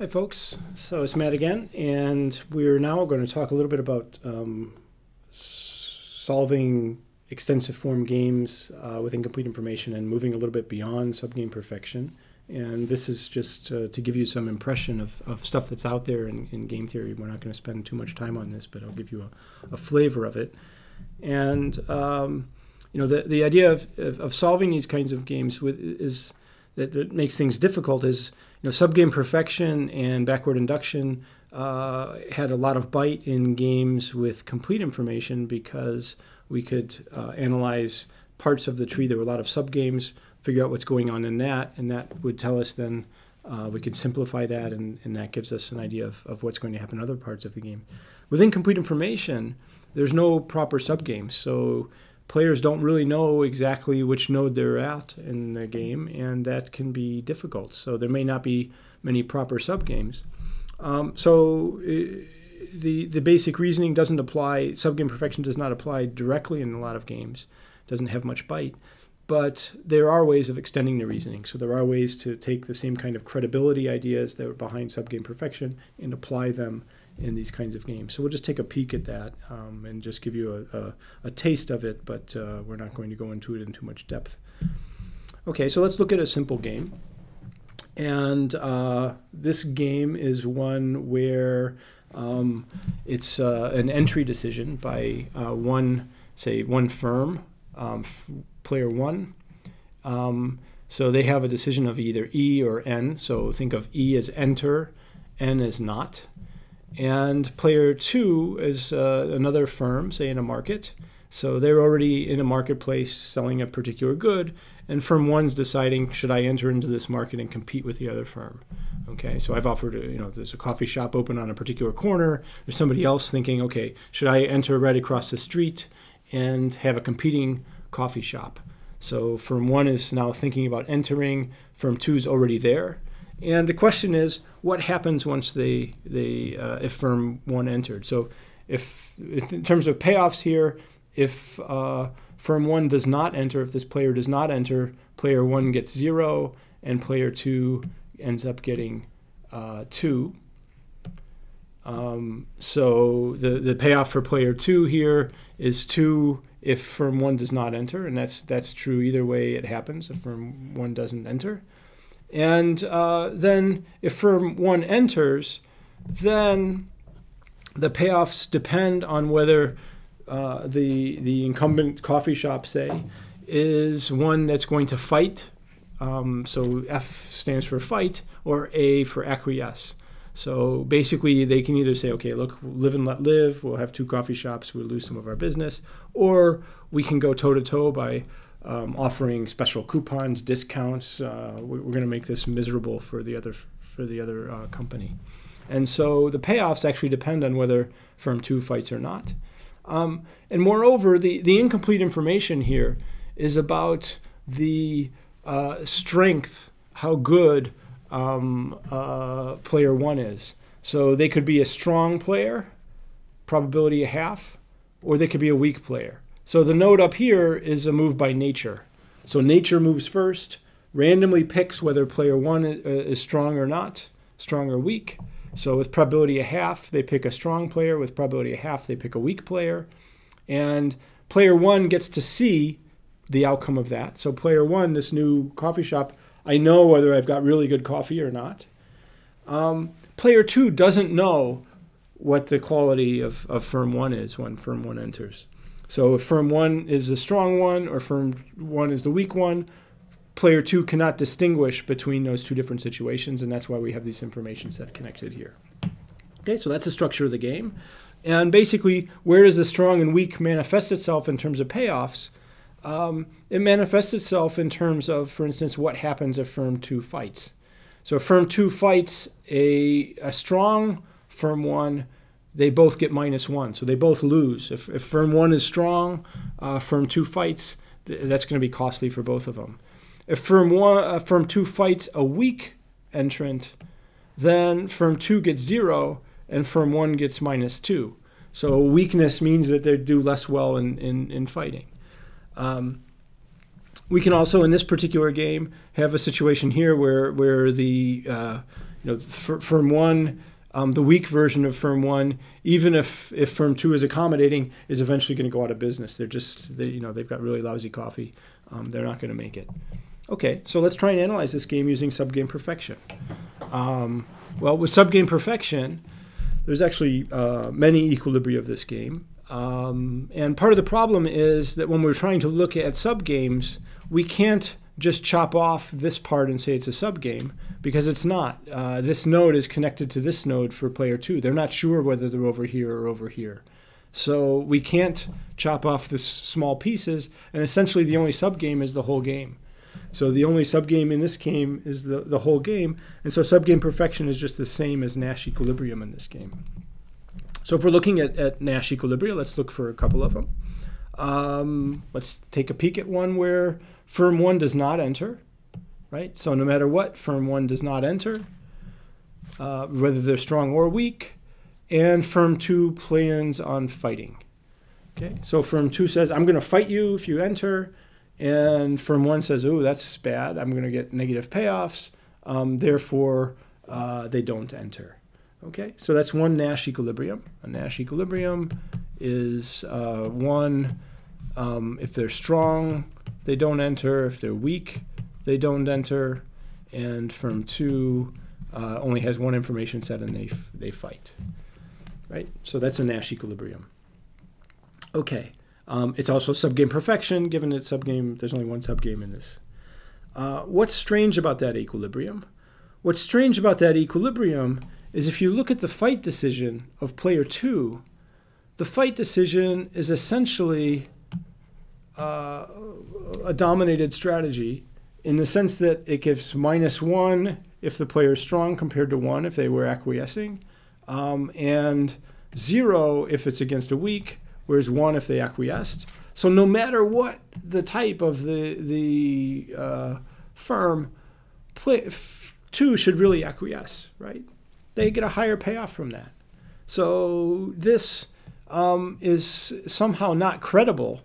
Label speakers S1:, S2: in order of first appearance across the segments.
S1: Hi, folks. So it's Matt again, and we're now going to talk a little bit about um, solving extensive form games uh, with incomplete information and moving a little bit beyond subgame perfection. And this is just uh, to give you some impression of, of stuff that's out there in, in game theory. We're not going to spend too much time on this, but I'll give you a, a flavor of it. And um, you know, the, the idea of, of, of, solving these kinds of games with is that, that makes things difficult is you know subgame perfection and backward induction uh, had a lot of bite in games with complete information because we could uh, analyze parts of the tree. There were a lot of subgames, figure out what's going on in that, and that would tell us then uh, we could simplify that, and, and that gives us an idea of, of what's going to happen in other parts of the game. With incomplete information, there's no proper subgames, so players don't really know exactly which node they're at in the game, and that can be difficult. So there may not be many proper subgames. Um, so uh, the the basic reasoning doesn't apply. Subgame perfection does not apply directly in a lot of games. It doesn't have much bite. But there are ways of extending the reasoning. So there are ways to take the same kind of credibility ideas that are behind subgame perfection and apply them in these kinds of games. So we'll just take a peek at that um, and just give you a, a, a taste of it, but uh, we're not going to go into it in too much depth. Okay, so let's look at a simple game. And uh, this game is one where um, it's uh, an entry decision by uh, one, say, one firm, um, player one. Um, so they have a decision of either E or N. So think of E as enter, N as not. And player two is uh, another firm, say in a market. So they're already in a marketplace selling a particular good, and firm one's deciding should I enter into this market and compete with the other firm. Okay, so I've offered, you know, there's a coffee shop open on a particular corner. There's somebody else thinking, okay, should I enter right across the street and have a competing coffee shop? So firm one is now thinking about entering. Firm two is already there. And the question is, what happens once they they uh, if firm one entered? So, if, if, in terms of payoffs here, if uh, firm one does not enter, if this player does not enter, player one gets zero, and player two ends up getting uh, two. Um, so the the payoff for player two here is two if firm one does not enter, and that's that's true either way it happens. If firm one doesn't enter. And uh, then if firm one enters, then the payoffs depend on whether uh, the the incumbent coffee shop, say, is one that's going to fight. Um, so F stands for fight, or A for acquiesce. So basically, they can either say, okay, look, live and let live. We'll have two coffee shops. We'll lose some of our business, or we can go toe to toe by um, offering special coupons, discounts. Uh, we're going to make this miserable for the other for the other uh, company, and so the payoffs actually depend on whether firm two fights or not. Um, and moreover, the the incomplete information here is about the uh, strength, how good um, uh, player one is. So they could be a strong player, probability a half, or they could be a weak player. So the node up here is a move by nature. So nature moves first, randomly picks whether player one is strong or not, strong or weak. So with probability a half, they pick a strong player. With probability a half, they pick a weak player. And player one gets to see the outcome of that. So player one, this new coffee shop, I know whether I've got really good coffee or not. Um, player two doesn't know what the quality of, of firm one is when firm one enters. So if firm one is the strong one or firm one is the weak one, player two cannot distinguish between those two different situations, and that's why we have this information set connected here. Okay, so that's the structure of the game. And basically, where does the strong and weak manifest itself in terms of payoffs? Um, it manifests itself in terms of, for instance, what happens if firm two fights. So if firm two fights a, a strong firm one, they both get minus one. So they both lose. If, if firm one is strong, uh, firm two fights, th- that's going to be costly for both of them. If firm one, uh, firm two fights a weak entrant, then firm two gets zero and firm one gets minus two. So weakness means that they do less well in, in, in fighting. Um, we can also, in this particular game, have a situation here where, where the uh, you know, firm one, um, the weak version of firm one, even if, if firm two is accommodating, is eventually going to go out of business. They're just, they, you know, they've got really lousy coffee. Um, they're not going to make it. Okay, so let's try and analyze this game using subgame perfection. Um, well, with subgame perfection, there's actually uh, many equilibria of this game. Um, and part of the problem is that when we're trying to look at subgames, we can't just chop off this part and say it's a subgame because it's not. Uh, this node is connected to this node for player two. They're not sure whether they're over here or over here. So we can't chop off the small pieces, and essentially the only subgame is the whole game. So the only subgame in this game is the, the whole game, and so subgame perfection is just the same as Nash equilibrium in this game. So if we're looking at, at Nash equilibria, let's look for a couple of them. Um, let's take a peek at one where firm 1 does not enter, right? So no matter what, firm 1 does not enter, uh, whether they're strong or weak, and firm 2 plans on fighting. Okay, so firm 2 says, I'm going to fight you if you enter, and firm one says, "Oh, that's bad. I'm going to get negative payoffs. Um, therefore, uh, they don't enter." Okay, so that's one Nash equilibrium. A Nash equilibrium is uh, one um, if they're strong, they don't enter. If they're weak, they don't enter. And firm two uh, only has one information set, and they they fight. Right. So that's a Nash equilibrium. Okay. Um, it's also subgame perfection, given that subgame, there's only one subgame in this. Uh, what's strange about that equilibrium? What's strange about that equilibrium is if you look at the fight decision of player two, the fight decision is essentially uh, a dominated strategy in the sense that it gives minus one if the player is strong compared to one if they were acquiescing, um, and zero if it's against a weak, whereas one if they acquiesced. So no matter what the type of the the uh, firm, play, two should really acquiesce, right? They get a higher payoff from that. So this um, is somehow not credible.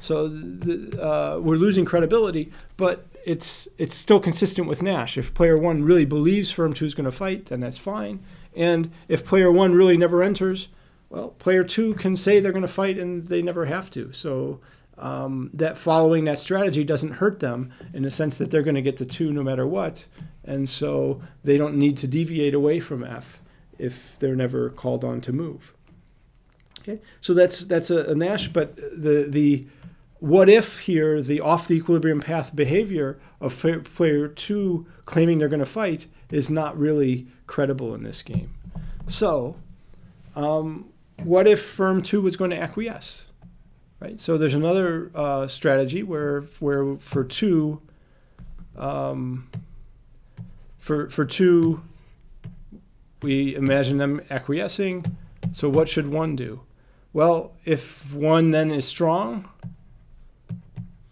S1: So the, uh, we're losing credibility, but it's it's still consistent with Nash. If player one really believes firm two is going to fight, then that's fine. And if player one really never enters, well, player two can say they're going to fight and they never have to. So um, that following that strategy doesn't hurt them in the sense that they're going to get the two no matter what. And so they don't need to deviate away from F if they're never called on to move. Okay, so that's that's a, a Nash, but the the what if here the off the equilibrium path behavior of player two claiming they're going to fight is not really credible in this game. So um, what if firm two was going to acquiesce? Right. So there's another uh, strategy where where for two, um, for for two, we imagine them acquiescing. So what should one do? Well, if one then is strong,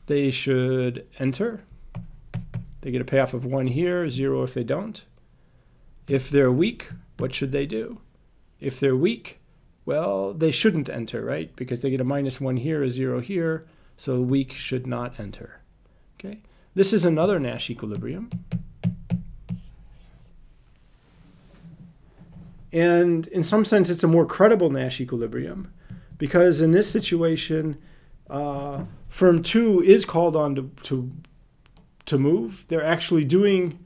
S1: they should enter. They get a payoff of one here, zero if they don't. If they're weak, what should they do? If they're weak, well, they shouldn't enter, right? Because they get a minus 1 here, a 0 here, so weak should not enter. Okay, This is another Nash equilibrium. And in some sense, it's a more credible Nash equilibrium because in this situation, uh, firm 2 is called on to, to, to move. They're actually doing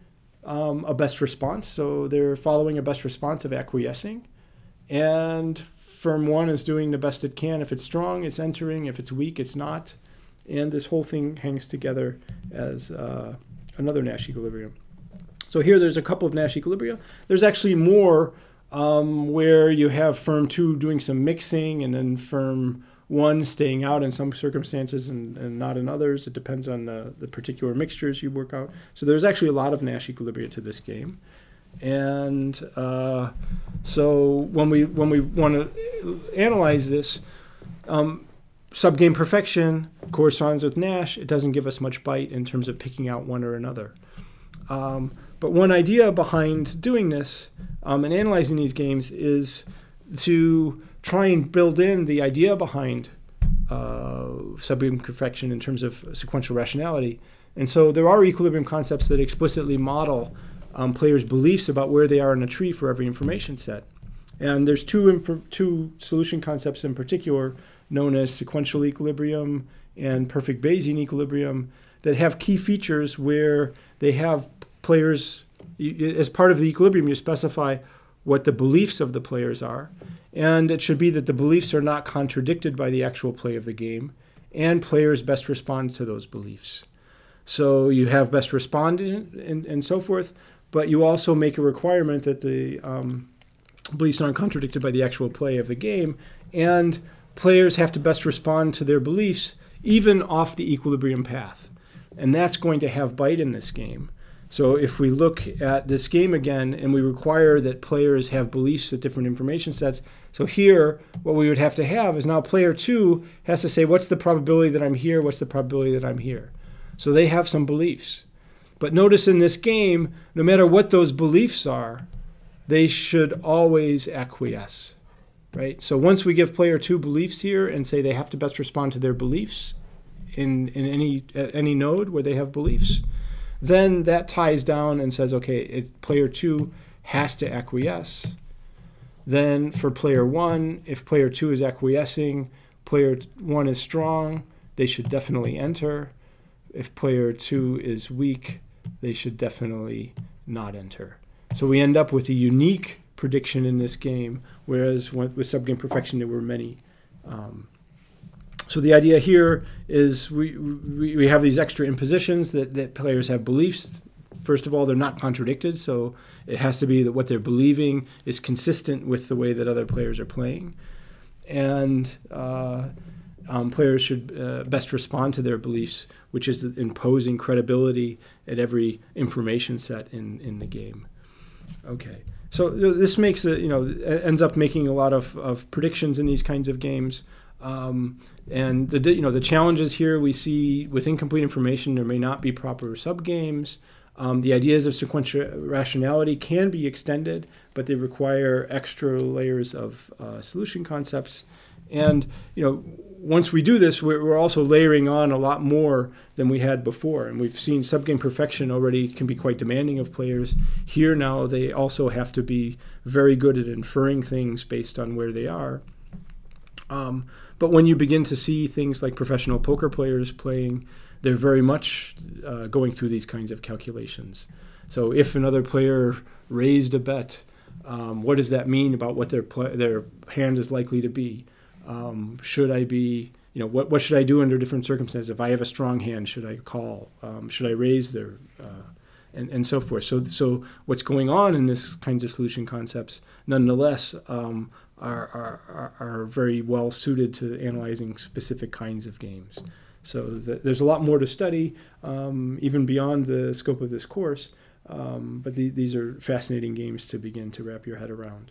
S1: um, a best response, so they're following a best response of acquiescing. And firm one is doing the best it can. If it's strong, it's entering. If it's weak, it's not. And this whole thing hangs together as uh, another Nash equilibrium. So here there's a couple of Nash equilibria. There's actually more um, where you have firm two doing some mixing and then firm one staying out in some circumstances and, and not in others. It depends on the, the particular mixtures you work out. So there's actually a lot of Nash equilibria to this game. And uh, so when we when we want to analyze this, um, subgame perfection corresponds with Nash. It doesn't give us much bite in terms of picking out one or another. Um, but one idea behind doing this um, and analyzing these games is to try and build in the idea behind uh, perfection in terms of sequential rationality. And so there are equilibrium concepts that explicitly model um, players' beliefs about where they are in a tree for every information set. And there's two, two solution concepts in particular, known as sequential equilibrium and perfect Bayesian equilibrium, that have key features where they have players, as part of the equilibrium, you specify what the beliefs of the players are. And it should be that the beliefs are not contradicted by the actual play of the game, and players best respond to those beliefs. So you have best respond and, and, so forth, but you also make a requirement that the um, beliefs aren't contradicted by the actual play of the game, and players have to best respond to their beliefs even off the equilibrium path. And that's going to have bite in this game. So if we look at this game again and we require that players have beliefs at different information sets, so here what we would have to have is now player two has to say what's the probability that I'm here, what's the probability that I'm here. So they have some beliefs. But notice in this game, no matter what those beliefs are, they should always acquiesce. Right? So once we give player two beliefs here and say they have to best respond to their beliefs in, in any any node where they have beliefs, then that ties down and says, okay, it, player two has to acquiesce. Then for player one, if player two is acquiescing, player one is strong, they should definitely enter. If player two is weak, they should definitely not enter. So we end up with a unique prediction in this game, whereas with, with subgame perfection there were many. Um, so the idea here is we, we, we have these extra impositions that, that players have beliefs. First of all, they're not contradicted, so it has to be that what they're believing is consistent with the way that other players are playing. And uh, um, players should uh, best respond to their beliefs, which is imposing credibility at every information set in, in the game. Okay, so this makes it, you know, ends up making a lot of, of predictions in these kinds of games. Um, and the you know the challenges here we see with incomplete information there may not be proper subgames. Um, the ideas of sequential rationality can be extended, but they require extra layers of uh, solution concepts. And you know, once we do this, we're, we're, also layering on a lot more than we had before. And we've seen subgame perfection already can be quite demanding of players. Here now, they also have to be very good at inferring things based on where they are. Um, but when you begin to see things like professional poker players playing, they're very much uh, going through these kinds of calculations. So if another player raised a bet, um, what does that mean about what their their hand is likely to be? Um, should I be, you know, what what should I do under different circumstances? If I have a strong hand, should I call? Um, should I raise their uh, and, and so forth. So, so what's going on in this kinds of solution concepts, nonetheless, um, are, are, are very well suited to analyzing specific kinds of games. So th there's a lot more to study, um, even beyond the scope of this course. Um, but the, these are fascinating games to begin to wrap your head around.